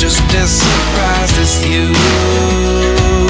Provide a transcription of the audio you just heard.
just as surprised as you.